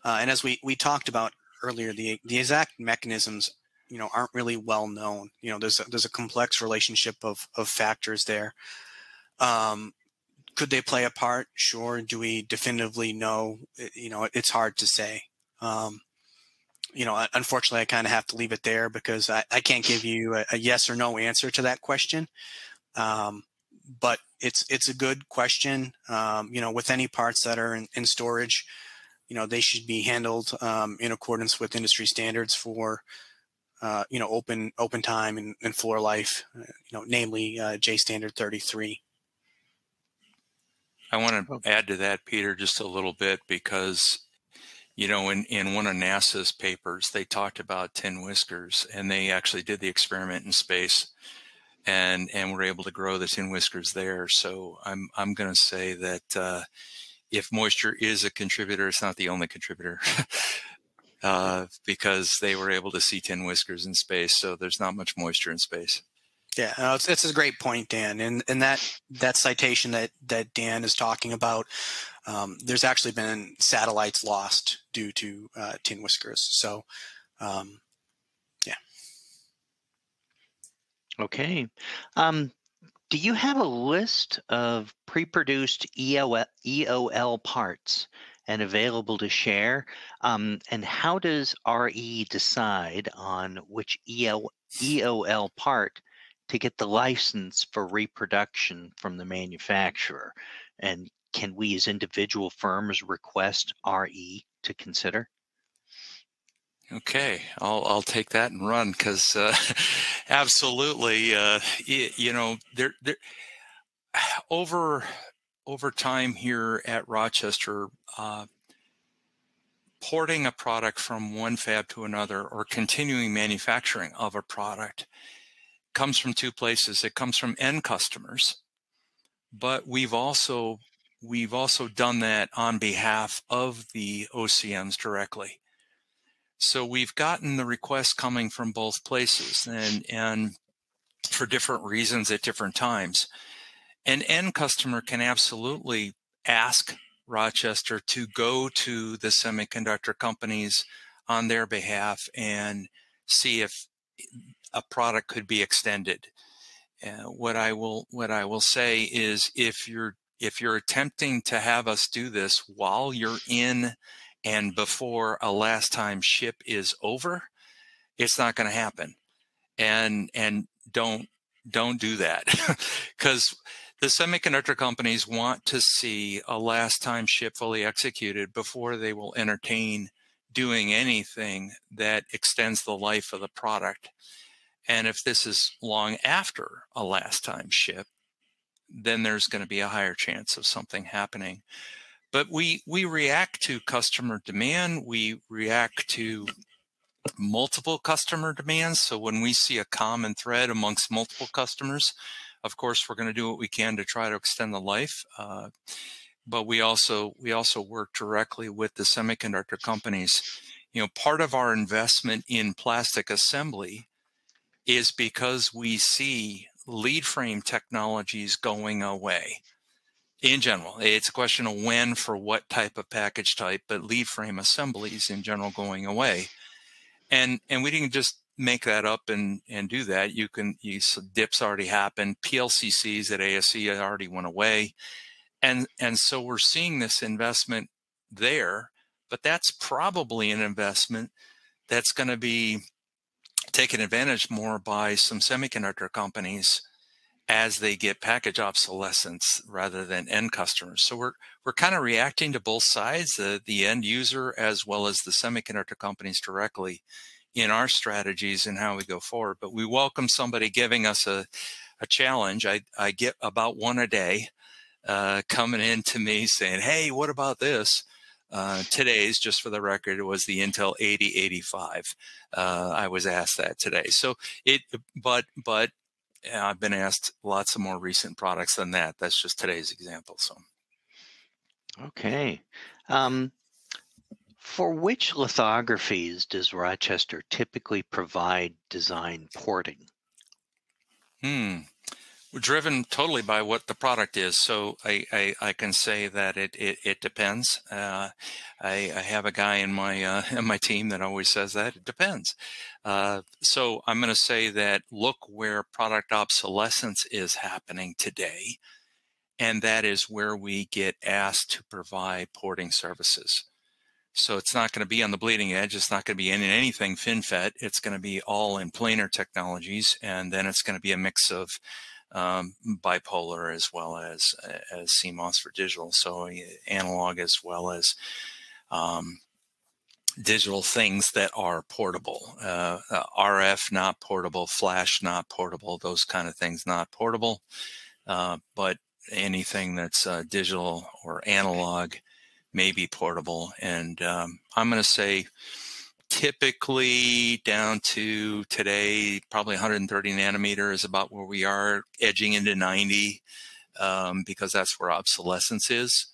Uh, and as we, we talked about earlier, the, the exact mechanisms you know aren't really well known. You know, there's a, there's a complex relationship of, of factors there. Um, could they play a part? Sure. Do we definitively know? You know, it's hard to say. Um, you know, unfortunately, I kind of have to leave it there because I, I can't give you a, a, yes or no answer to that question. Um, but it's it's a good question. Um, you know, with any parts that are in, in storage, you know, they should be handled um, in accordance with industry standards for, uh, you know, open open time and, and floor life. Uh, you know, namely uh, J Standard 33. I want to add to that, Peter, just a little bit because you know, in, in one of NASA's papers, they talked about tin whiskers and they actually did the experiment in space and, and were able to grow the tin whiskers there. So I'm, I'm going to say that, uh, if moisture is a contributor, it's not the only contributor. uh, because they were able to see tin whiskers in space. So there's not much moisture in space. Yeah, uh, it's, it's a great point, Dan. And and that that citation that that Dan is talking about, um, there's actually been satellites lost due to uh, tin whiskers. So, um, yeah. Okay. Um, do you have a list of pre-produced EOL, EOL parts and available to share. Um, and how does RE decide on which EL, EOL part to get the license for reproduction from the manufacturer? And can we as individual firms request RE to consider? Okay, I'll I'll take that and run because uh, absolutely, uh, you, you know, there there over over time here at Rochester, uh, porting a product from one fab to another or continuing manufacturing of a product comes from two places. It comes from end customers, but we've also we've also done that on behalf of the OCMs directly. So we've gotten the requests coming from both places and, and for different reasons at different times. An end customer can absolutely ask Rochester to go to the semiconductor companies on their behalf and see if a product could be extended. Uh, what I will what I will say is if you're if you're attempting to have us do this while you're in and before a last time ship is over, it's not going to happen. And and don't don't do that because the semiconductor companies want to see a last time ship fully executed before they will entertain doing anything that extends the life of the product. And if this is long after a last time ship, then there's going to be a higher chance of something happening. But we we react to customer demand we react to multiple customer demands. So when we see a common thread amongst multiple customers of course we're going to do what we can to try to extend the life uh, but we also we also work directly with the semiconductor companies. You know part of our investment in plastic assembly is because we see lead frame technologies going away in general. It's a question of when for what type of package type, but lead frame assemblies in general going away. And and we didn't just make that up and and do that. You can you dips already happened. PLCCs at ASE already went away. And and so we're seeing this investment there, but that's probably an investment that's going to be taken advantage more by some semiconductor companies as they get package obsolescence rather than end customers. So we're we're kind of reacting to both sides, the, the end user as well as the semiconductor companies directly in our strategies and how we go forward. But we welcome somebody giving us a, a challenge. I, I get about one a day uh, coming in to me saying, hey, what about this? Uh, today's, just for the record, it was the Intel 8085. Uh, I was asked that today. So it, but, but I've been asked lots of more recent products than that. That's just today's example. So, okay. Um, for which lithographies does Rochester typically provide design porting? Hmm. Driven totally by what the product is. So I, I, I can say that it, it, it depends. Uh, I, I, have a guy in my, uh, in my team that always says that it depends. Uh, so I'm going to say that look where product obsolescence is happening today. And that is where we get asked to provide porting services. So it's not going to be on the bleeding edge. It's not going to be in anything FinFET. It's going to be all in planar technologies. And then it's going to be a mix of um, bipolar as well as as CMOS for digital, so analog as well as um, digital things that are portable. Uh, uh, RF not portable, flash not portable, those kind of things not portable. Uh, but anything that's uh, digital or analog may be portable. And um, I'm going to say typically down to today, probably 130 nanometer is about where we are, edging into 90 um, because that's where obsolescence is.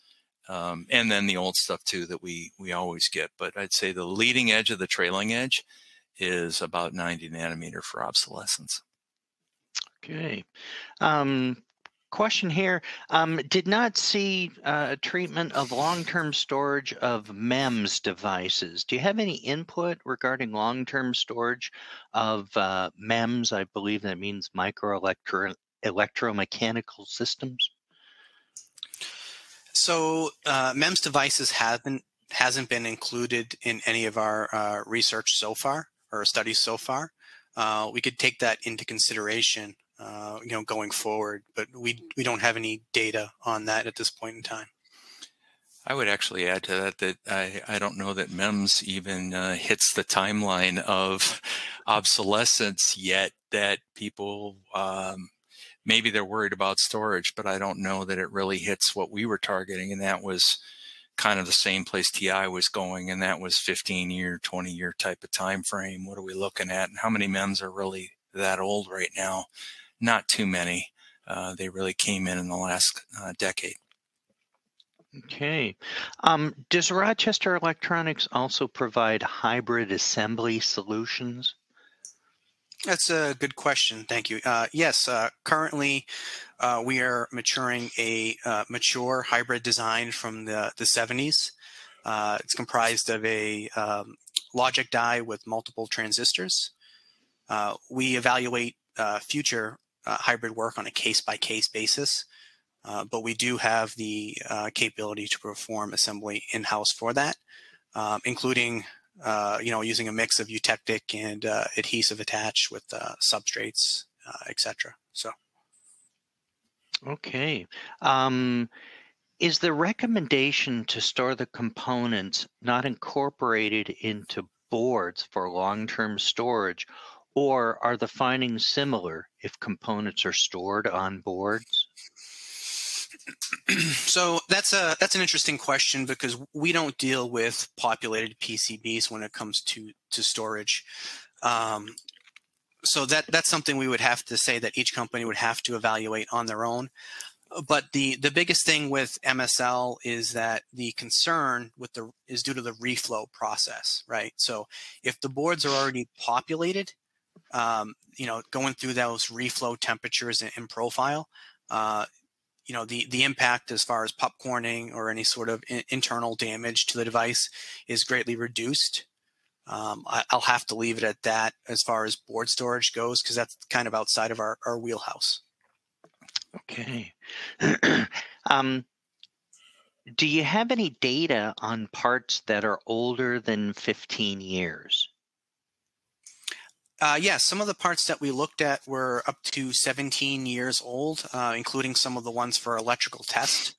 Um, and then the old stuff too that we we always get. But I'd say the leading edge of the trailing edge is about 90 nanometer for obsolescence. Okay. Um, question here. Um, did not see uh, treatment of long-term storage of MEMS devices. Do you have any input regarding long-term storage of uh, MEMS? I believe that means microelectro electromechanical systems. So uh, MEMS devices haven't hasn't been included in any of our uh, research so far or studies so far. Uh, we could take that into consideration, uh, you know, going forward, but we we don't have any data on that at this point in time. I would actually add to that that I, I don't know that MEMS even uh, hits the timeline of obsolescence yet that people um, maybe they're worried about storage, but I don't know that it really hits what we were targeting. And that was kind of the same place TI was going. And that was 15 year, 20 year type of time frame. What are we looking at? And how many MEMS are really that old right now? Not too many. Uh, they really came in in the last uh, decade. Okay. Um, does Rochester Electronics also provide hybrid assembly solutions? That's a good question. Thank you. Uh, yes, uh, currently uh, we are maturing a uh, mature hybrid design from the, the 70s. Uh, it's comprised of a um, logic die with multiple transistors. Uh, we evaluate future hybrid work on a case-by-case -case basis, but we do have the capability to perform assembly in-house for that, um, including uh, you know, using a mix of eutectic and uh, adhesive attach with uh, substrates, uh, etc. So. Okay. Um, is the recommendation to store the components not incorporated into boards for long-term storage, or are the findings similar if components are stored on boards? so that's a that's an interesting question because we don't deal with populated PCBs when it comes to to storage. Um, so that that's something we would have to say that each company would have to evaluate on their own. But the the biggest thing with MSL is that the concern with the is due to the reflow process, right? So if the boards are already populated, um, you know, going through those reflow temperatures in, profile, uh, you know the the impact as far as popcorning or any sort of in, internal damage to the device is greatly reduced. Um, I, will have to leave it at that as far as board storage goes because that's kind of outside of our, our wheelhouse. Okay. um, do you have any data on parts that are older than 15 years? Uh, yes, yeah, some of the parts that we looked at were up to 17 years old, uh, including some of the ones for electrical test.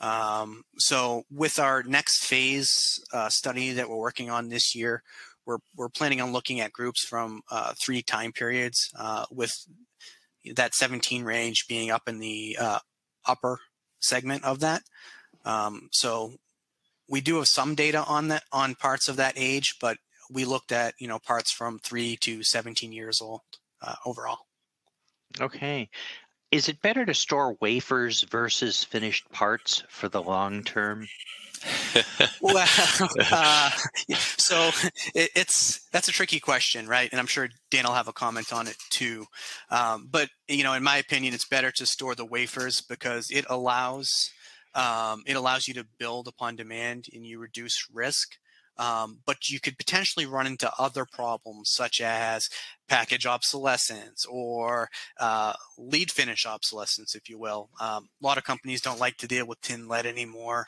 Um, so with our next phase uh, study that we're working on this year, we're, we're planning on looking at groups from uh, three time periods uh, with that 17 range being up in the uh, upper segment of that. Um, so we do have some data on that on parts of that age, but we looked at you know parts from three to 17 years old uh, overall. Okay. Is it better to store wafers versus finished parts for the long term? well, uh, so it, it's that's a tricky question, right? And I'm sure Dan will have a comment on it too. Um, but you know, in my opinion, it's better to store the wafers because it allows um, it allows you to build upon demand and you reduce risk. Um, but you could potentially run into other problems such as package obsolescence or uh, lead finish obsolescence, if you will. Um, a lot of companies don't like to deal with tin lead anymore.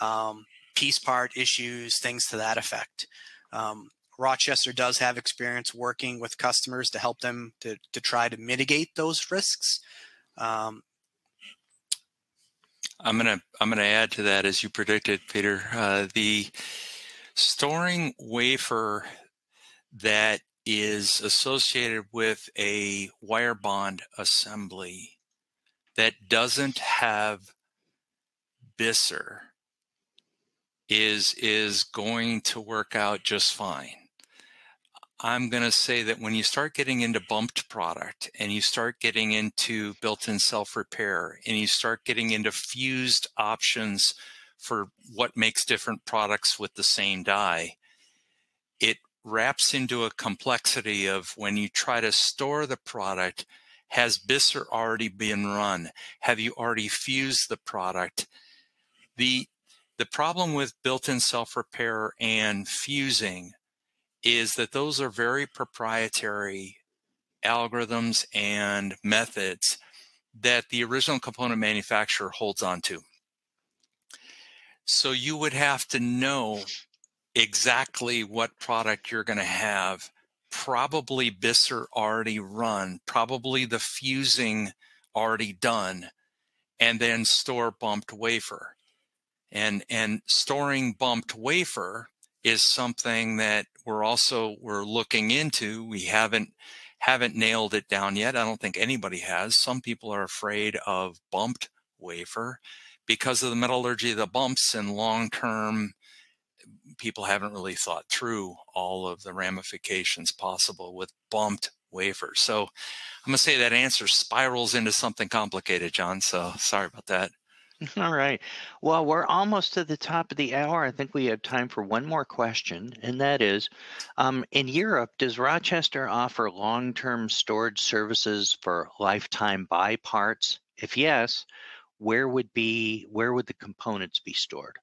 Um, piece part issues, things to that effect. Um, Rochester does have experience working with customers to help them to, to try to mitigate those risks. Um, I'm gonna I'm gonna add to that as you predicted, Peter. Uh, the storing wafer that is associated with a wire bond assembly that doesn't have BISR is is going to work out just fine. I'm going to say that when you start getting into bumped product and you start getting into built-in self-repair and you start getting into fused options for what makes different products with the same die, it wraps into a complexity of when you try to store the product, has BISR already been run? Have you already fused the product? The, the problem with built-in self-repair and fusing is that those are very proprietary algorithms and methods that the original component manufacturer holds on to. So you would have to know exactly what product you're going to have. Probably BISR already run, probably the fusing already done, and then store bumped wafer. And and storing bumped wafer is something that we're also we're looking into. We haven't haven't nailed it down yet. I don't think anybody has. Some people are afraid of bumped wafer because of the metallurgy of the bumps and long term people haven't really thought through all of the ramifications possible with bumped wafers. So I'm going to say that answer spirals into something complicated, John. So sorry about that. All right. Well, we're almost to the top of the hour. I think we have time for one more question, and that is um, In Europe, does Rochester offer long term storage services for lifetime buy parts? If yes, where would be where would the components be stored?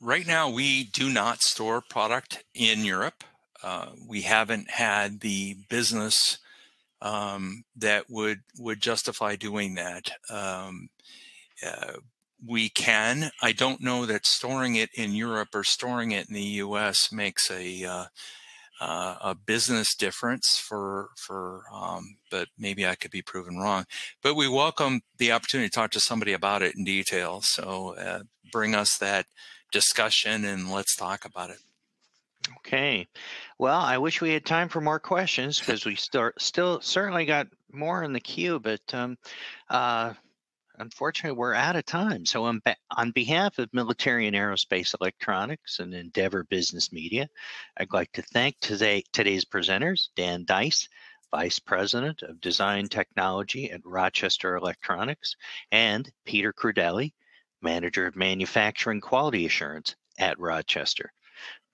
Right now, we do not store product in Europe. Uh, we haven't had the business um, that would would justify doing that. Um, uh, we can. I don't know that storing it in Europe or storing it in the U.S. makes a uh, uh, a business difference for for. Um, but maybe I could be proven wrong. But we welcome the opportunity to talk to somebody about it in detail. So uh, bring us that discussion and let's talk about it. Okay. Well, I wish we had time for more questions because we start still certainly got more in the queue, but um, uh, unfortunately, we're out of time. So, on, on behalf of Military and Aerospace Electronics and Endeavor Business Media, I'd like to thank today, today's presenters, Dan Deisz, Vice President of Design Technology at Rochester Electronics, and Peter Crudelli, Manager of Manufacturing Quality Assurance at Rochester.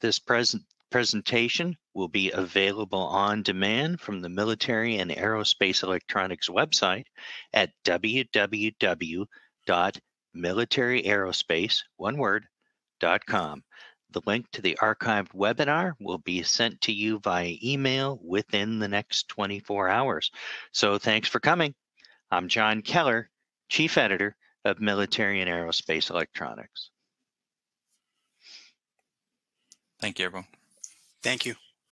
This present presentation will be available on demand from the Military and Aerospace Electronics website at www.militaryaerospace, one word, .com. The link to the archived webinar will be sent to you via email within the next 24 hours. So thanks for coming. I'm John Keller, Chief Editor of Military and Aerospace Electronics. Thank you, everyone. Thank you.